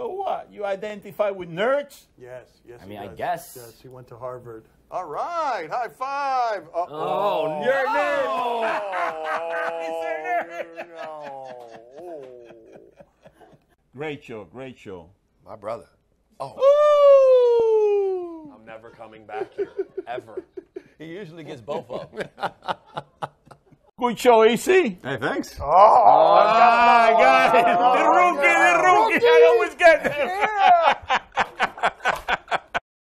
So what? You identify with nerds? Yes, yes. I he mean, I guess. Yes, he went to Harvard. All right, high five. Uh-oh. Oh, oh. You're a nerd. Oh, no. Great show, great show. My brother. Oh, Ooh! I'm never coming back here, ever. he usually gets both of them. Good show, AC. hey, thanks. Oh, I got ah, it. The oh, rookie, the rookie. I always get them.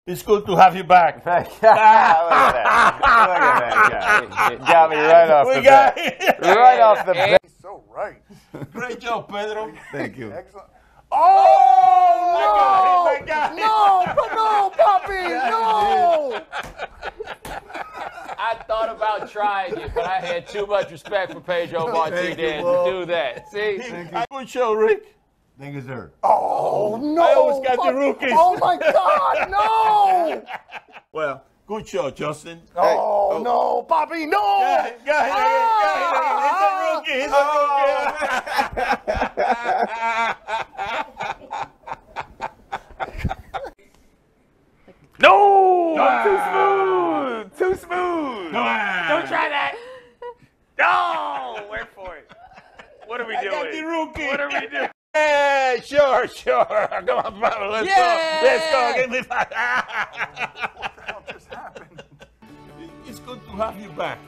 It's good to have you back. Look at that. Look at that guy. Got me right off We the got bat. it. Right off the bat. he's so right. Great job, Pedro. Thank you. Excellent. I got it. No, no, Papi, no. I thought about trying it, but I had too much respect for Pedro Martinez to do that. See? Good show, Rick. Thank you, sir. Oh no! I always got the rookies. Oh my God, no! Well, good show, Justin. Oh, no, Papi, no! Go ahead, go ahead, go ahead. He's a ah. rookie. He's a rookie. Oh. no! Too smooth! Too smooth! Come on. Don't try that! No! Wait for it. What are we I got the doing? rookie. What are we doing? Yeah, sure, sure. Come on, Pablo, let's Yeah. go. Let's go. Give me five. What just happened? it's good to have you back.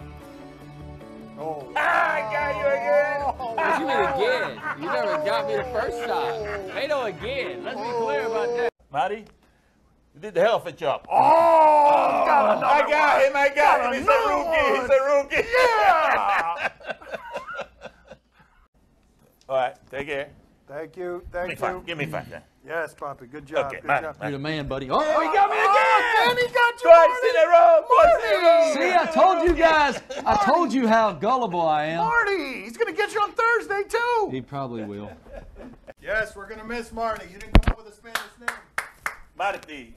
Oh. Ah, I got you again. Oh. What you mean again? You never got me the first time. Ain't no again. Let's be clear about that. Matty, you did the hell of a job. Oh, got another I got one. him. I got, Got him. He's a another rookie. He's a rookie. Yeah. All right, take care. Thank you, Give me thank you. five. Give me five. then. Yes, Papi, good job. Okay, good man, job. You're the man, buddy. Oh, Oh, he got me oh, again. And he got you, Twice in a row. Twice in a row. see, I told you guys. I told you how gullible I am. Marty. He's gonna get you on Thursday too. He probably will. Yes, we're gonna miss Marty. You didn't come up with a Spanish name. Marty.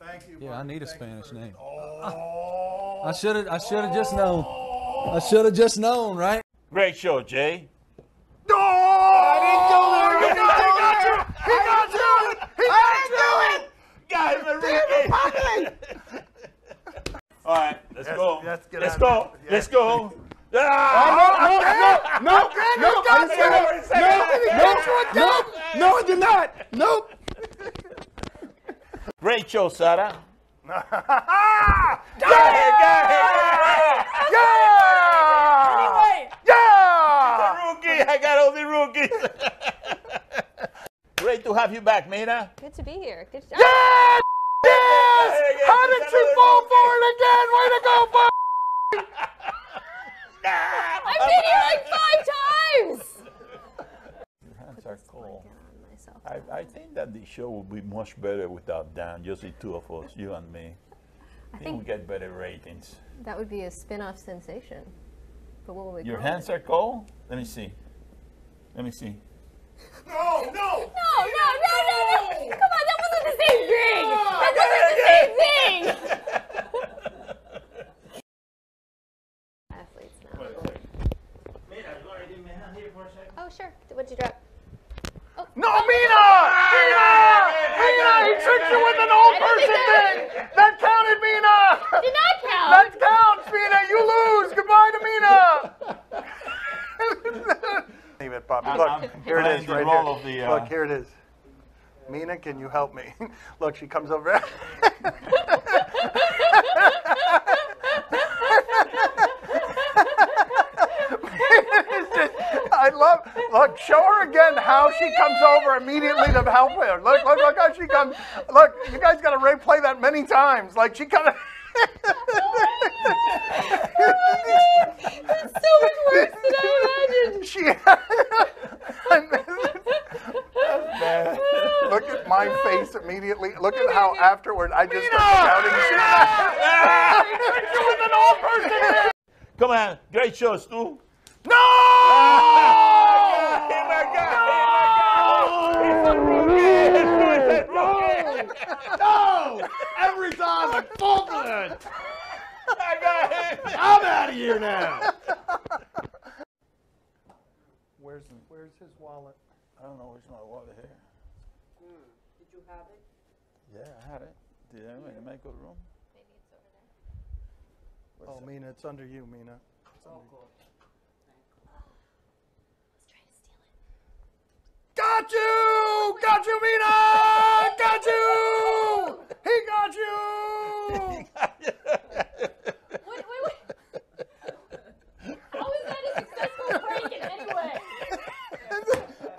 Thank you. Yeah, I Marty. need a Thank you Spanish for- name. Oh. I should have. I should have just known. I should have just known, right? Great show, Jay. No! I didn't do it. He got you. He got you. He got you. Got him. All right, let's Yes, go. yes, get let's out go. of here. Let's go. Ah! No, no, no, no, he got you. no, no, no, I did not. Nope. Great show, Sarah. yeah! Go ahead, go ahead. Yeah! Yeah! Rookie, I got all the rookies. Great to have you back, Mina. Good to be here. Good job. Ah! Yes! Yes! How did she fall for it again? Way to go, Bob! I've been here like five times. Your hands are cold. I, I think that the show would be much better without Dan, just the two of us, you and me. I think we get better ratings. That would be a spin-off sensation. But what would we Your hands it? are cold? Let me see. Let me see. No, no! No, no! Come on, that wasn't the same thing. That wasn't the same thing. Athletes now. Oh sure. What'd you drop? No, Mina! Mina! Mina! He tricked you with an old I don't think person that- thing! That counted, Mina! Did not count. That counts, Mina! You lose! Goodbye to Mina! Name it, Papi. Look, here it playing is, the right role here. of the, uh, Look, here it is. Mina, can you help me? Look, she comes over. I love. Look, show her again how she comes over immediately to help her. Look, look, look how she comes. Look, you guys got to replay that many times. Like she kind of. It's so much worse than I imagined. she. Look at my face immediately. Look at how afterward I just started shouting. She was an old person. Come on, great show, Stu. No! My God! No! Every time I fall for that. I got him! I'm out of here now. Where's Where's his wallet? I don't know where's my wallet here. Yeah, I had it. Did anybody make a room? Maybe it's over there. Oh, Mina, it's under you, Mina. It's under you. Oh, Got you! Got you, Mina! Got you! He got you! Wait, wait, wait. How is that a successful prank in any way?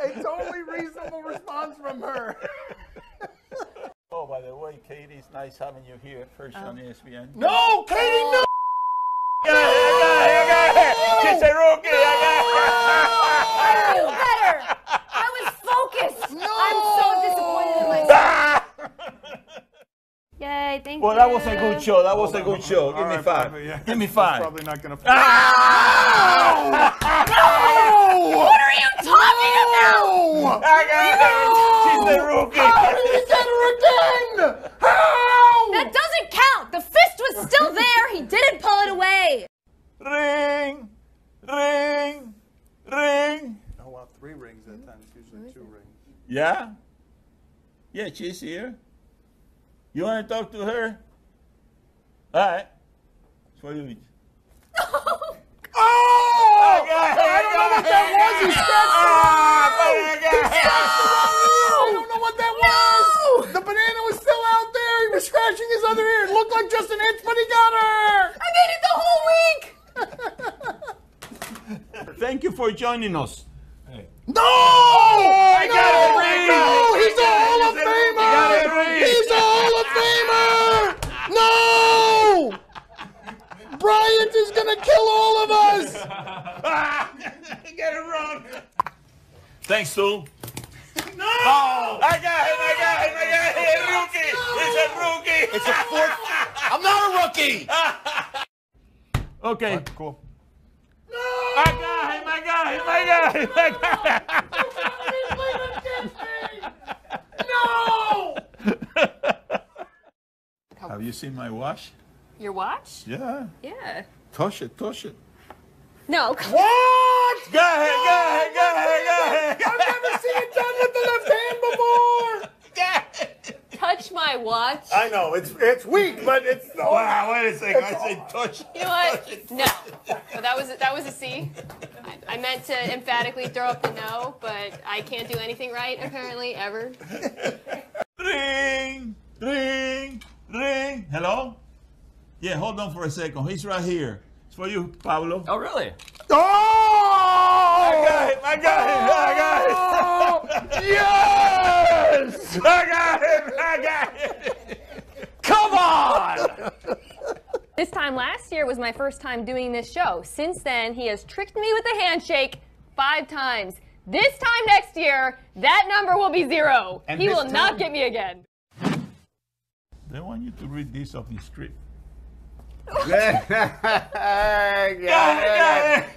a totally reasonable response from her. Oh, by the way, Katie, it's nice having you here first on oh. E ESPN. No, Katie, no! She's a rookie. I knew better. I was focused. I'm so disappointed in myself. Yay, thank Well, you. that was a good show. That was a good show. Give All me five. Papa, yeah. Give me That's five. Probably not gonna. Ah! No! What are you talking about? No! She's a rookie. get her again! How? That doesn't count. The fist was still there. He didn't pull it away. Ring, ring, ring. Oh wow, three rings that time. It's usually two rings. Yeah? Yeah, she's here. You want to talk to her? All right. It's for you. Oh! I don't know what that was. He scratched the wrong ear. He scratched the wrong ear. I don't know what that was. The banana was still out there. He was scratching his other ear. It looked like just an inch, but he got her. I made it the whole week. Thank you for joining us. No! I got it, Ray. No! He's a Hall of You it, Famer. He's a Hall of Famer. No! Bryant is gonna kill all of us. Get it wrong. Thanks, Stu. No! Oh, I got him, I got him, I got him. Rookie! It's a rookie! It's a fourth. I'm not a rookie. Okay. Cool. I got him, I got him, I got him, I got him. No! Have you seen my watch? Your watch? Yeah. Yeah. Touch it, touch it. No. What? Go ahead, go ahead, go ahead, go ahead. I've never seen it done with the left hand before. Touch my watch. I know it's it's weak, but it's Wow, wait a second. I said touch. You know what? No. But that was that was a C. I, I meant to emphatically throw up the no, but I can't do anything right apparently ever. Ring, ring, ring. Hello? Yeah, hold on for a second. He's right here. It's for you, Pablo. Oh, really? Oh! I got him, I got him, I got him. Yes! I got him, I got him. Come on! This time last year was my first time doing this show. Since then, he has tricked me with a handshake five times. This time next year, that number will be zero. And he this will not get me again. They want you to read this off the script.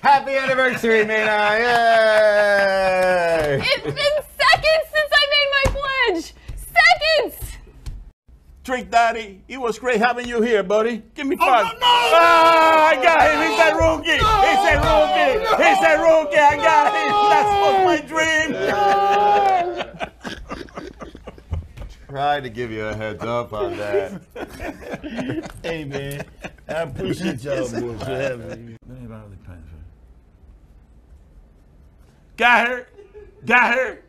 Happy anniversary, Mina! Yay! It's been seconds since I made my pledge. Seconds. Trick Daddy, it was great having you here, buddy. Give me five. no, no, Ah, I got him. He's a rookie. He's a rookie. He's a rookie. I got him. That's was my dream. Tried to give you a heads up on that. hey, man. I appreciate y'all boys for having me. Let me borrow the pen. Got her. Got her.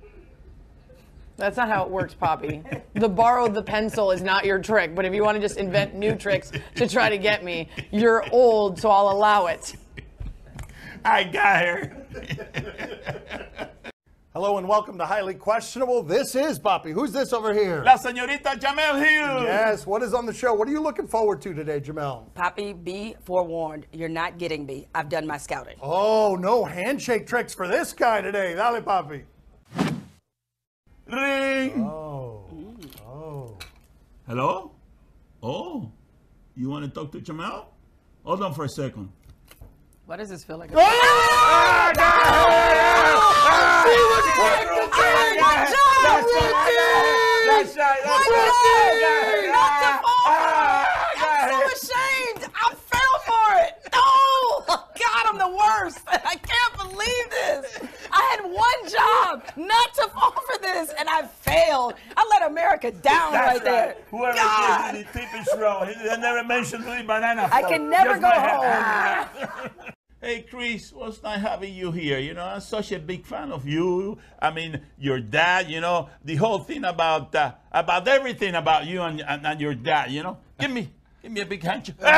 That's not how it works, Papi. The borrow the pencil is not your trick, but if you want to just invent new tricks to try to get me, you're old, so I'll allow it. I got her. Hello and welcome to Highly Questionable. This is Papi. Who's this over here? La señorita Jemele Hill. Yes, what is on the show? What are you looking forward to today, Jemele? Papi, be forewarned. You're not getting me. I've done my scouting. Oh, no handshake tricks for this guy today. Dale, Papi. Ring. Oh. Mm. Oh. Hello? Oh, you want to talk to Jemele? Hold on for a second. Why does this feel like? He was practicing! That's right. That's right. Not to fall for Ah. I'm so ashamed. I fell for it. No! God, I'm the worst. I can't believe this. I had one job not to fall for this, and I failed. I let America down That's right there. Whoever God. did the tip is wrong. Never mentioned the banana. I can never go home. Hey Chris, what's nice having you here? You know, I'm such a big fan of you. I mean, your dad. You know, the whole thing about uh, about everything about you and, and, and your dad. You know, give me give me a big handshake. Ah,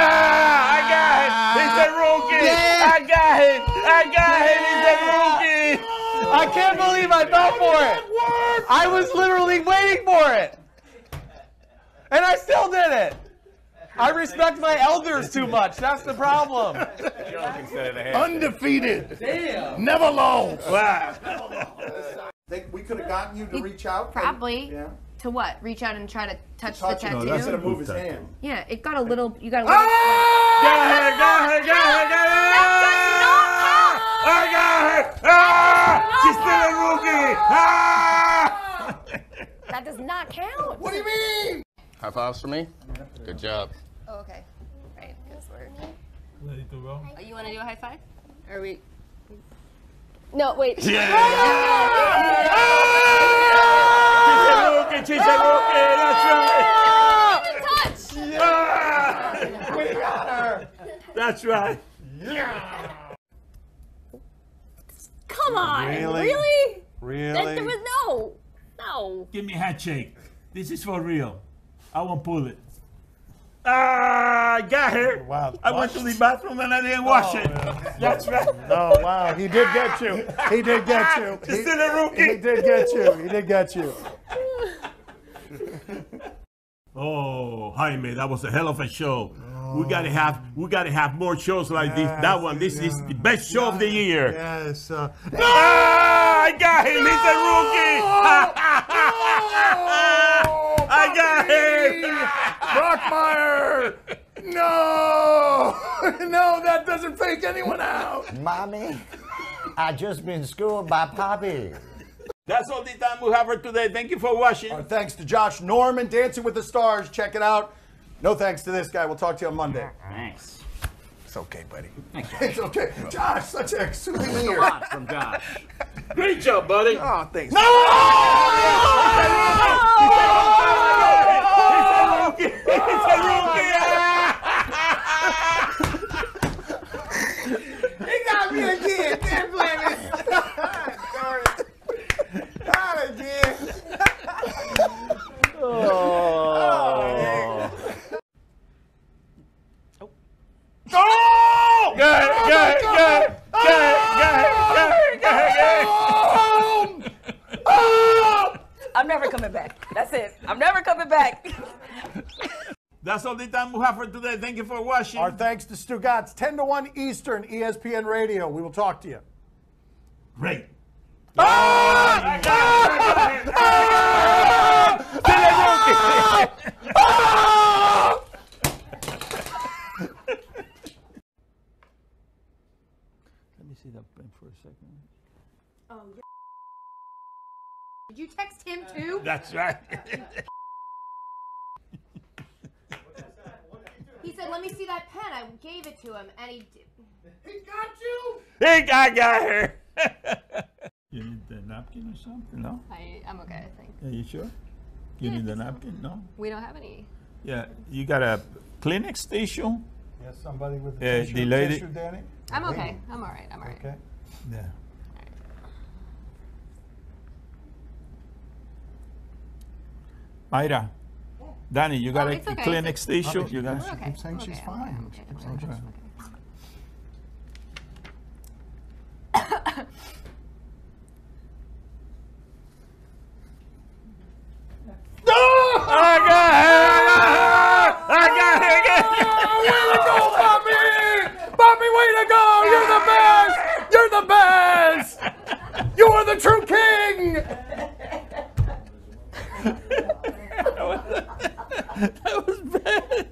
I got him. He's a rookie. I got him. I got him. He's a rookie. I can't believe I fell for it. I was literally waiting for it. And I still did it. I respect my elders too much. That's the problem. Undefeated. Damn. Never lost. Wow. Think we could have gotten you to reach out? Probably. Yeah. To what? Reach out and try to touch, Touch the it. tattoo? That's gonna move his hand. Yeah, it got a little. You got a Ah! little. Go ahead, go ahead, go ahead, go ahead. I got her. Ah, she's still a rookie. Ah. That does not count. What do you mean? High fives for me. Good job. Oh, okay. Right, because we're. Ready to go? Oh, you want to do a high five? Are we? No, wait. Yeah. a rookie, she's a rookie. That's right. Touch. Ah. That's right. Come on. Really? Really? That, there was no. No. Give me a handshake. This is for real. I won't pull it. Ah, I got her. Wow. I went to the bathroom and I didn't wash it. That's right. Oh wow, he did get you. He did get you. She's He, still a rookie. he did get you. He did get you. Oh, Jaime, that was a hell of a show. We gotta have we gotta have more shows like this. That one, this is the best show of the year. Yes. Uh, Ah, I got him. He's a rookie. I got him. Brockmeyer! No! No, that doesn't fake anyone out. Mommy, I just been schooled by Papi. That's all the time we have for today. Thank you for watching. Our thanks to Josh Norman, Dancing with the Stars. Check it out. No thanks to this guy. We'll talk to you on Monday. Thanks. It's okay, buddy. It's okay. Josh, such a souvenir. From Josh. Great job, buddy. Oh, thanks. Oh, oh! He's a rookie. He got me again. Blame me. Darn it. Not again. Oh! Go ahead, go ahead, go ahead, go ahead, go ahead, go ahead, go ahead. I'm never coming back. That's it. I'm never coming back. That's all the time we have for today. Thank you for watching. Our thanks to Stugotz. 10 to 1 Eastern, E ESPN Radio. We will talk to you. Great. Ah! Let me see that pen for a second. Oh, yeah. Did you text him too? That's right. Oh, He said, "Let me see that pen." I gave it to him, and he. Did. Hey, I got her. you need the napkin or something? No? I, I'm okay. I think Are you sure? You need the napkin? No? we don't have any. Yeah. You got a clinic station? Yes, somebody with the Uh, tissue- the lady- tissue, Danny? I'm okay. I'm all right. I'm all right. Okay. Yeah. Mayra, Danny, you got Oh, a it's okay. clinic It's- station? You got We're okay. keeps saying We're she's fine. okay. She keeps saying I'm she's okay. I got her! I got her! I got her! Way to go, Bobby! Bobby, way to go! You're the best! You're the best! You are the true king! That was bad.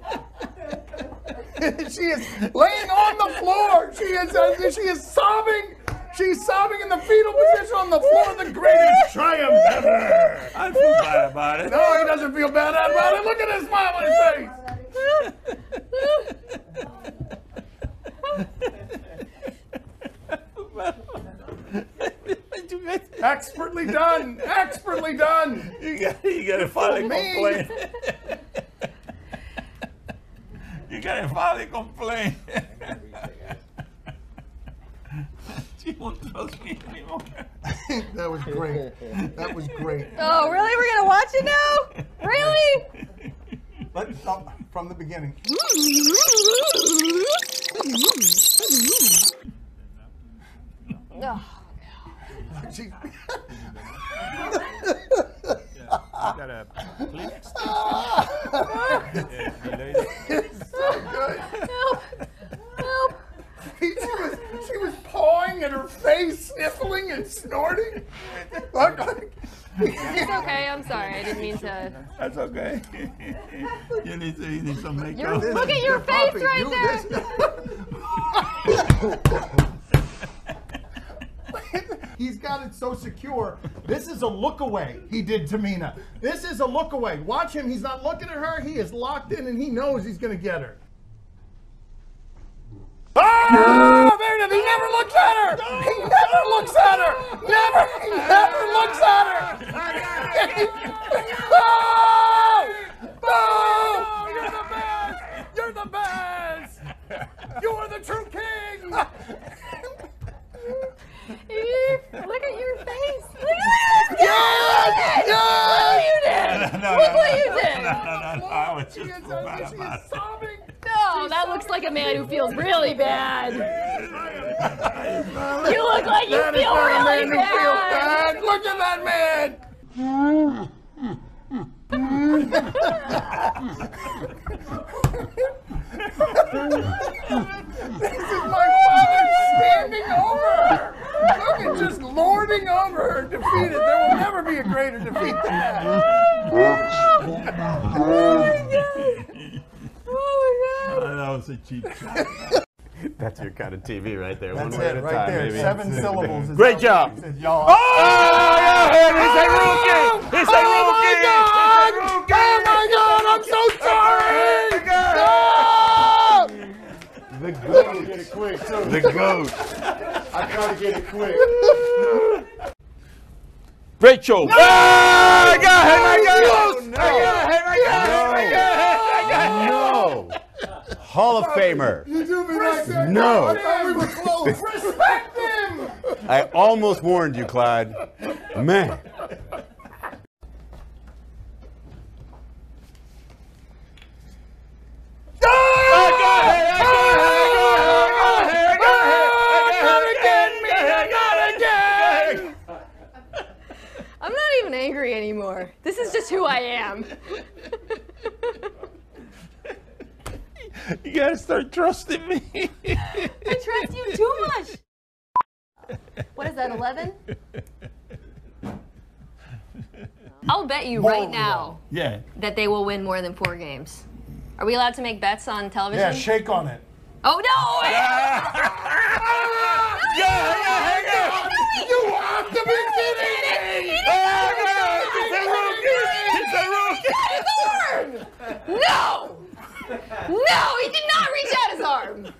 she is laying on the floor. She is uh, she is sobbing. She's sobbing in the fetal position on the floor. Of the greatest triumph ever. I feel bad about it. No, he doesn't feel bad about it. Look at his smile on his face. Expertly done. Expertly done. You got you got to finally mean. complain. you got to finally complain. she won't trust me anymore. that was great. That was great. Oh, really? We're gonna watch it now? Really? Let's stop from the beginning. Oh. She- got a Kleenex? it's so good. Help! Help! She was, she was pawing at her face, sniffling and snorting. Look, look. It's okay. I'm sorry. I didn't mean to. That's okay. you need to you need some You're, makeup. look at your face puppy, right you- there. He's got it so secure. This is a look away he did to Mina. This is a look away. Watch him. He's not looking at her. He is locked in and he knows he's going to get her. Oh, is. He never looks at her. He never looks at her. Never. He never looks at her. oh, oh, oh you're the best. You're the best. You are the true king. Look at your face. Look at Yes! Yes! no, Look no, what no, you did. No, no, no, no. I was She just is, so mad she about is it. sobbing. Oh, that looks man who feels really bad. You look like you That is feel really man who feels bad. bad. Look at that man. this is my father standing over her. Look at just lording over her, defeated. There will never be a greater defeat than that. Oh That was a cheap shot. That's your kind of TV right there. That's One way at it, a right time, there. baby. Seven syllables. is Great job. it is, Y'all. Oh, he's a rookie. Oh, he's a Oh my rookie. God! He's a rookie. Oh my God! I'm so oh, sorry. No! The goat. Get it quick, too. The goat. I gotta get it quick. Rachel. I got him. I got him. No. I got him. I got him. I got him. No. Hall of Famer. You do me like that. No. I thought we were close. Respect him. I almost warned you, Clyde. Man. I'm not even angry anymore. This is just who I am. You gotta start trusting me. I trust you too much. What is that, 11? I'll bet you right now yeah. that they will win more than four games. Are we allowed to make bets on television? Yeah, shake on it. Oh no! Yeah, yeah, yeah! You have to be kidding me. He's a rookie. He's a rookie. No! No, he did not reach out his arm.